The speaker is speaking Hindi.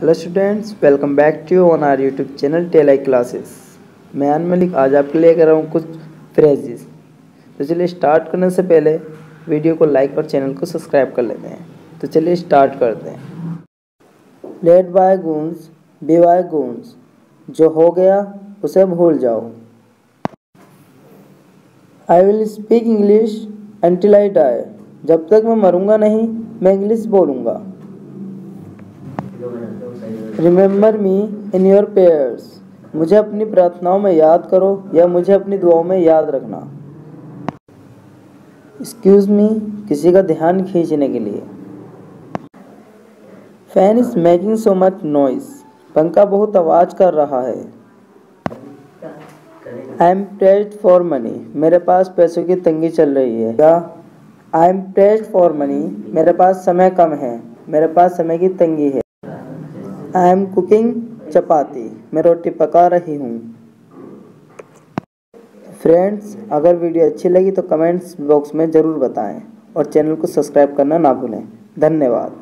Hello students welcome back to on our YouTube channel टेलाई classes मैं अन मलिक आज आपके लिए कर रहा हूँ कुछ फ्रेजेस तो चलिए स्टार्ट करने से पहले वीडियो को लाइक और चैनल को सब्सक्राइब कर लेते हैं। तो चलिए स्टार्ट करते हैं। Let bygones be bygones जो हो गया, उसे भूल जाओ। I will speak English until I जब तक मैं मरूँगा नहीं, मैं इंग्लिश बोलूँगा। Remember me in your prayers मुझे अपनी प्रार्थनाओं में याद करो या मुझे अपनी दुआओं में याद रखना। एक्सक्यूज मी किसी का ध्यान खींचने के लिए। Fan is making so much noise पंखा बहुत आवाज़ कर रहा है। I am pressed for money मेरे पास पैसों की तंगी चल रही है। क्या I am pressed for money मेरे पास समय कम है। मेरे पास समय की तंगी है। आई एम कुकिंग चपाती मैं रोटी पका रही हूँ। फ्रेंड्स अगर वीडियो अच्छी लगी तो कमेंट्स बॉक्स में ज़रूर बताएँ और चैनल को सब्सक्राइब करना ना भूलें। धन्यवाद।